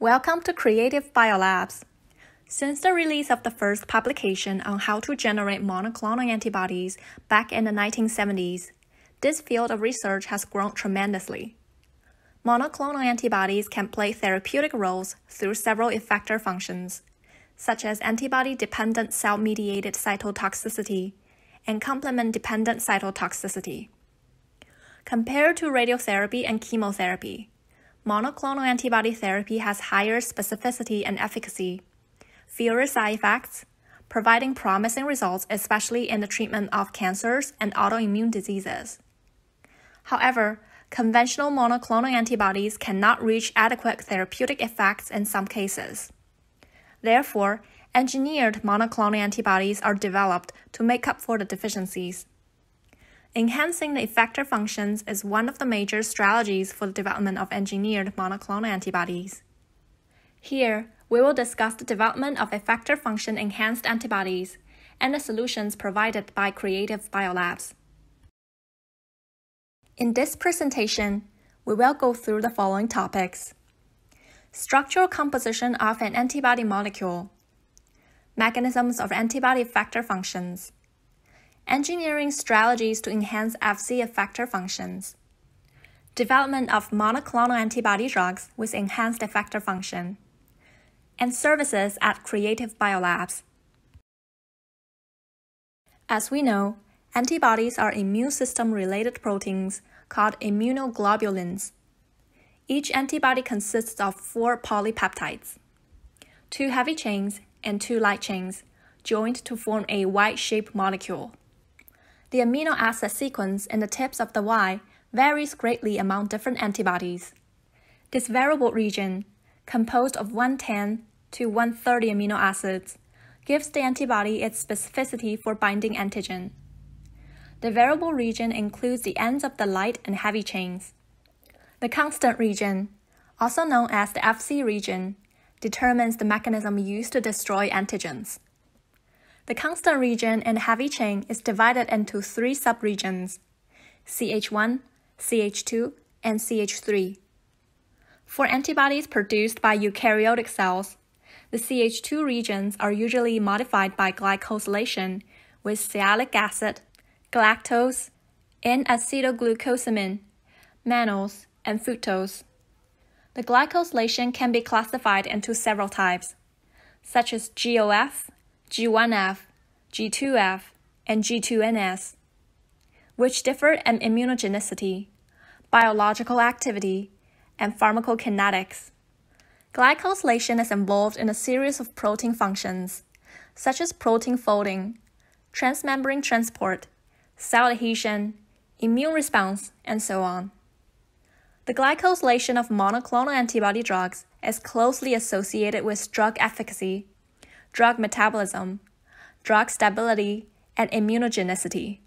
Welcome to Creative Biolabs. Since the release of the first publication on how to generate monoclonal antibodies back in the 1970s, this field of research has grown tremendously. Monoclonal antibodies can play therapeutic roles through several effector functions, such as antibody dependent cell mediated cytotoxicity and complement dependent cytotoxicity. Compared to radiotherapy and chemotherapy, monoclonal antibody therapy has higher specificity and efficacy, fewer side effects, providing promising results, especially in the treatment of cancers and autoimmune diseases. However, conventional monoclonal antibodies cannot reach adequate therapeutic effects in some cases. Therefore, engineered monoclonal antibodies are developed to make up for the deficiencies. Enhancing the effector functions is one of the major strategies for the development of engineered monoclonal antibodies. Here, we will discuss the development of effector function enhanced antibodies and the solutions provided by Creative Biolabs. In this presentation, we will go through the following topics. Structural composition of an antibody molecule, mechanisms of antibody effector functions, engineering strategies to enhance Fc effector functions, development of monoclonal antibody drugs with enhanced effector function, and services at Creative Biolabs. As we know, antibodies are immune system related proteins called immunoglobulins. Each antibody consists of four polypeptides, two heavy chains and two light chains, joined to form a Y-shaped molecule. The amino acid sequence in the tips of the Y varies greatly among different antibodies. This variable region, composed of 110 to 130 amino acids, gives the antibody its specificity for binding antigen. The variable region includes the ends of the light and heavy chains. The constant region, also known as the Fc region, determines the mechanism used to destroy antigens. The constant region in the heavy chain is divided into three subregions CH1, CH2, and CH3. For antibodies produced by eukaryotic cells, the CH2 regions are usually modified by glycosylation with sialic acid, galactose, N-acetylglucosamine, mannose, and fructose. The glycosylation can be classified into several types, such as GOF, G1F, G2F, and G2NS, which differ in immunogenicity, biological activity, and pharmacokinetics. Glycosylation is involved in a series of protein functions, such as protein folding, transmembrane transport, cell adhesion, immune response, and so on. The glycosylation of monoclonal antibody drugs is closely associated with drug efficacy drug metabolism, drug stability, and immunogenicity.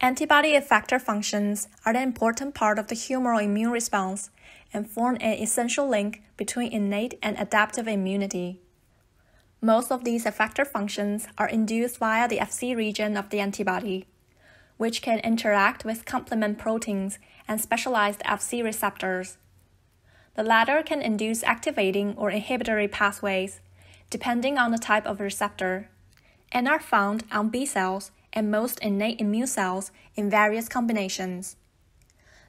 Antibody effector functions are the important part of the humoral immune response and form an essential link between innate and adaptive immunity. Most of these effector functions are induced via the Fc region of the antibody, which can interact with complement proteins and specialized Fc receptors. The latter can induce activating or inhibitory pathways, depending on the type of receptor, and are found on B cells and most innate immune cells in various combinations.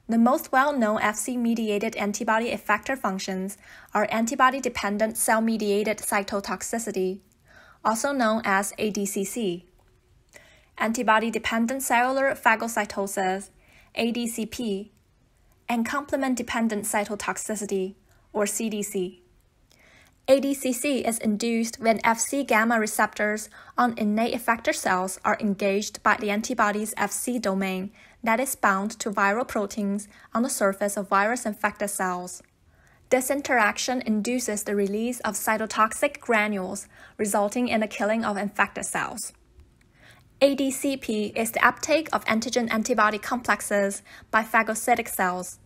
The most well known Fc mediated antibody effector functions are antibody dependent cell mediated cytotoxicity, also known as ADCC, antibody dependent cellular phagocytosis, ADCP, and complement dependent cytotoxicity, or CDC. ADCC is induced when Fc gamma receptors on innate effector cells are engaged by the antibody's Fc domain that is bound to viral proteins on the surface of virus infected cells. This interaction induces the release of cytotoxic granules, resulting in the killing of infected cells. ADCP is the uptake of antigen antibody complexes by phagocytic cells.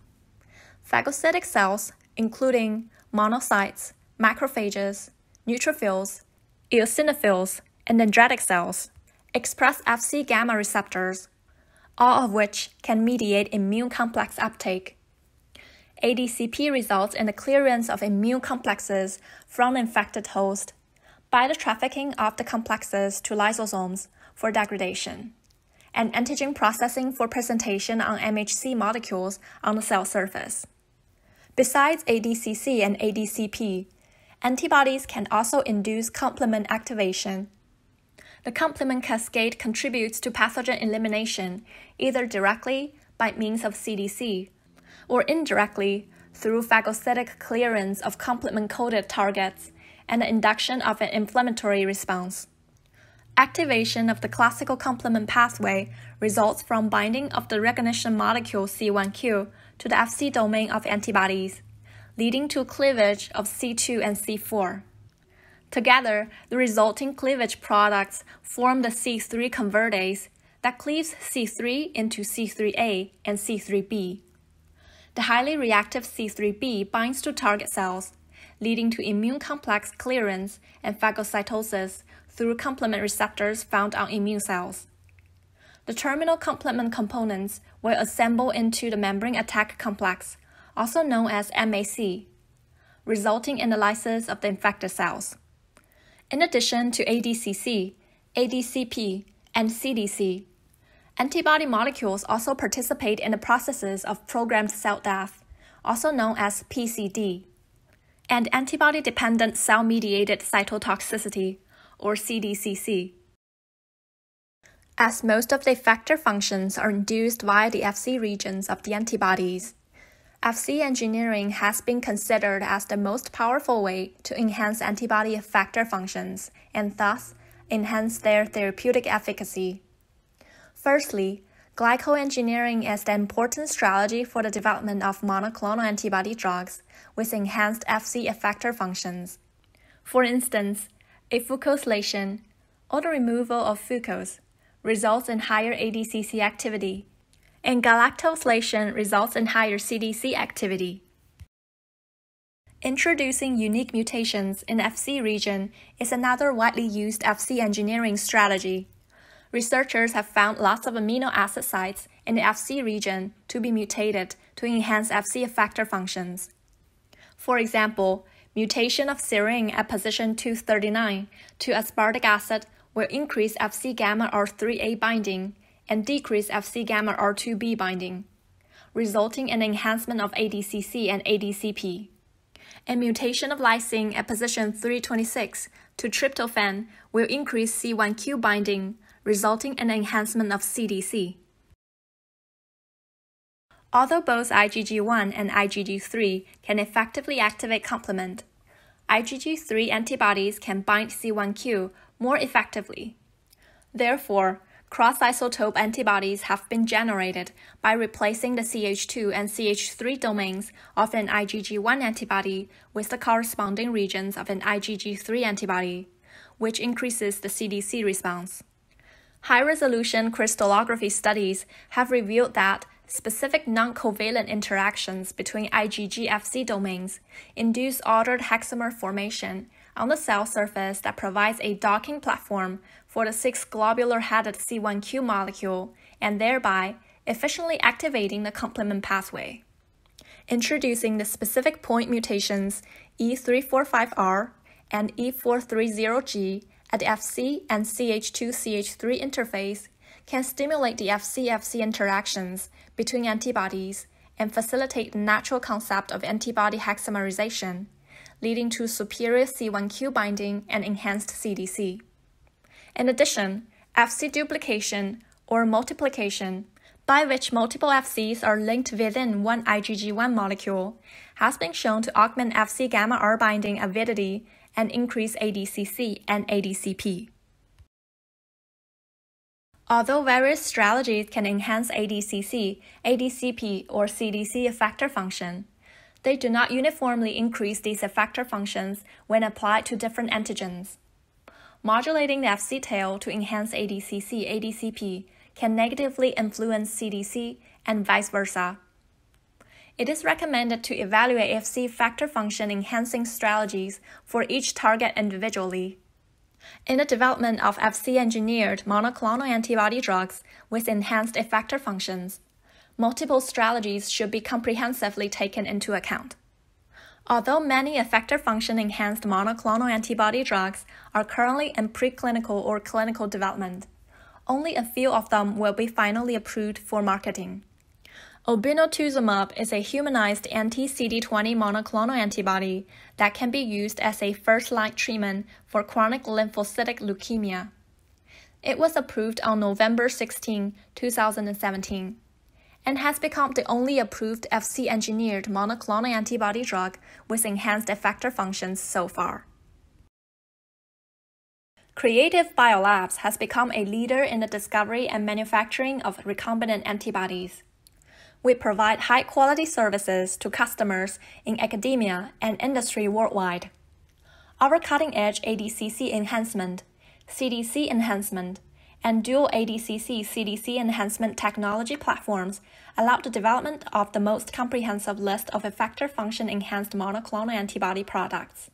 Phagocytic cells, including monocytes, macrophages, neutrophils, eosinophils, and dendritic cells, express Fc gamma receptors, all of which can mediate immune complex uptake. ADCP results in the clearance of immune complexes from the infected host by the trafficking of the complexes to lysosomes for degradation, and antigen processing for presentation on MHC molecules on the cell surface. Besides ADCC and ADCP, antibodies can also induce complement activation. The complement cascade contributes to pathogen elimination either directly by means of CDC or indirectly through phagocytic clearance of complement-coded targets and the induction of an inflammatory response. Activation of the classical complement pathway results from binding of the recognition molecule C1q to the Fc domain of antibodies, leading to cleavage of C2 and C4. Together, the resulting cleavage products form the C3 convertase that cleaves C3 into C3a and C3b. The highly reactive C3b binds to target cells, leading to immune complex clearance and phagocytosis through complement receptors found on immune cells. The terminal complement components will assemble into the membrane attack complex, also known as MAC, resulting in the lysis of the infected cells. In addition to ADCC, ADCP, and CDC, Antibody molecules also participate in the processes of programmed cell death, also known as PCD, and antibody dependent cell mediated cytotoxicity, or CDCC. As most of the effector functions are induced via the Fc regions of the antibodies, Fc engineering has been considered as the most powerful way to enhance antibody effector functions and thus enhance their therapeutic efficacy. Firstly, glycoengineering is the important strategy for the development of monoclonal antibody drugs with enhanced Fc effector functions. For instance, a fucosylation, or the removal of fucose, results in higher ADCC activity, and galactosylation results in higher CDC activity. Introducing unique mutations in the Fc region is another widely used Fc engineering strategy researchers have found lots of amino acid sites in the Fc region to be mutated to enhance Fc effector functions. For example, mutation of serine at position 239 to aspartic acid will increase Fc gamma R3A binding and decrease Fc gamma R2B binding, resulting in enhancement of ADCC and ADCP. A mutation of lysine at position 326 to tryptophan will increase C1q binding, resulting in enhancement of CDC. Although both IgG1 and IgG3 can effectively activate complement, IgG3 antibodies can bind C1q more effectively. Therefore, cross-isotope antibodies have been generated by replacing the CH2 and CH3 domains of an IgG1 antibody with the corresponding regions of an IgG3 antibody, which increases the CDC response. High resolution crystallography studies have revealed that specific non covalent interactions between IgG Fc domains induce ordered hexamer formation on the cell surface that provides a docking platform for the 6 globular headed C1q molecule and thereby efficiently activating the complement pathway. Introducing the specific point mutations E345R and E430G at the Fc and CH2-CH3 interface can stimulate the Fc-Fc interactions between antibodies and facilitate the natural concept of antibody hexamerization, leading to superior C1q binding and enhanced CDC. In addition, Fc duplication or multiplication, by which multiple Fcs are linked within one IgG1 molecule, has been shown to augment Fc gamma R binding avidity and increase ADCC and ADCP. Although various strategies can enhance ADCC, ADCP, or CDC effector function, they do not uniformly increase these effector functions when applied to different antigens. Modulating the Fc tail to enhance ADCC ADCP can negatively influence CDC and vice versa it is recommended to evaluate Fc factor function enhancing strategies for each target individually. In the development of Fc engineered monoclonal antibody drugs with enhanced effector functions, multiple strategies should be comprehensively taken into account. Although many effector function enhanced monoclonal antibody drugs are currently in preclinical or clinical development, only a few of them will be finally approved for marketing. Obinutuzumab is a humanized anti-CD20 monoclonal antibody that can be used as a first-line treatment for chronic lymphocytic leukemia. It was approved on November 16, 2017, and has become the only approved Fc-engineered monoclonal antibody drug with enhanced effector functions so far. Creative Biolabs has become a leader in the discovery and manufacturing of recombinant antibodies. We provide high quality services to customers in academia and industry worldwide. Our cutting edge ADCC enhancement, CDC enhancement, and dual ADCC CDC enhancement technology platforms allow the development of the most comprehensive list of effector function enhanced monoclonal antibody products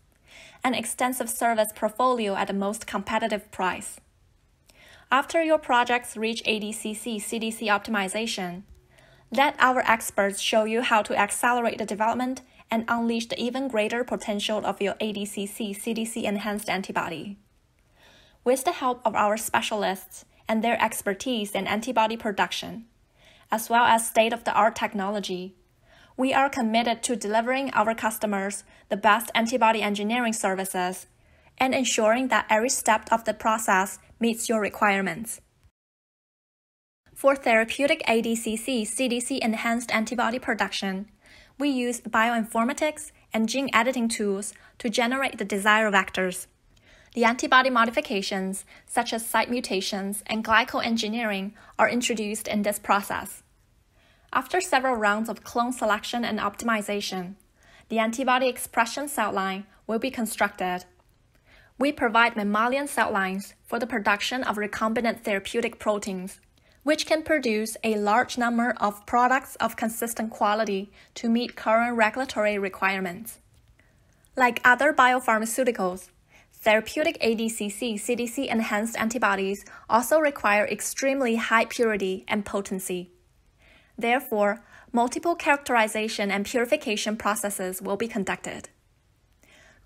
an extensive service portfolio at the most competitive price. After your projects reach ADCC CDC optimization, let our experts show you how to accelerate the development and unleash the even greater potential of your ADCC CDC enhanced antibody. With the help of our specialists and their expertise in antibody production, as well as state of the art technology, we are committed to delivering our customers the best antibody engineering services and ensuring that every step of the process meets your requirements. For therapeutic ADCC CDC enhanced antibody production, we use bioinformatics and gene editing tools to generate the desired vectors. The antibody modifications, such as site mutations and glycoengineering, are introduced in this process. After several rounds of clone selection and optimization, the antibody expression cell line will be constructed. We provide mammalian cell lines for the production of recombinant therapeutic proteins, which can produce a large number of products of consistent quality to meet current regulatory requirements. Like other biopharmaceuticals, therapeutic ADCC CDC enhanced antibodies also require extremely high purity and potency. Therefore, multiple characterization and purification processes will be conducted.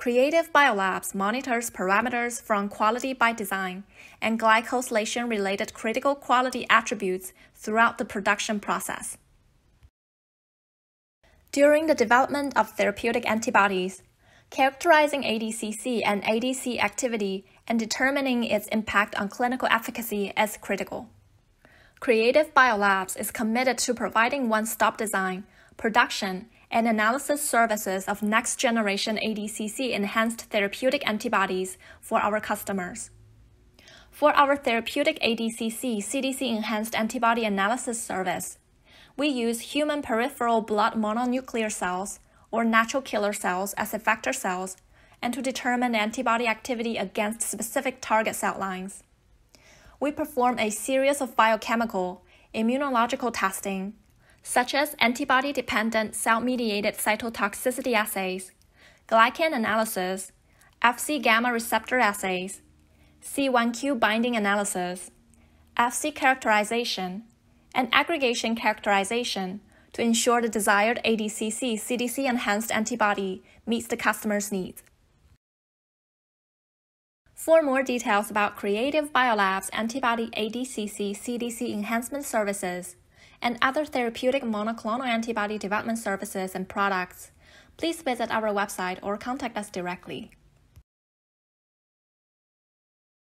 Creative Biolabs monitors parameters from quality by design and glycosylation related critical quality attributes throughout the production process. During the development of therapeutic antibodies, characterizing ADCC and ADC activity and determining its impact on clinical efficacy is critical. Creative Biolabs is committed to providing one-stop design, production, and analysis services of next-generation ADCC enhanced therapeutic antibodies for our customers. For our therapeutic ADCC CDC enhanced antibody analysis service, we use human peripheral blood mononuclear cells or natural killer cells as effector cells and to determine antibody activity against specific target cell lines we perform a series of biochemical, immunological testing, such as antibody dependent cell mediated cytotoxicity assays, glycan analysis, Fc gamma receptor assays, C1q binding analysis, Fc characterization, and aggregation characterization to ensure the desired ADCC CDC enhanced antibody meets the customer's needs. For more details about Creative Biolabs antibody ADCC CDC enhancement services and other therapeutic monoclonal antibody development services and products, please visit our website or contact us directly.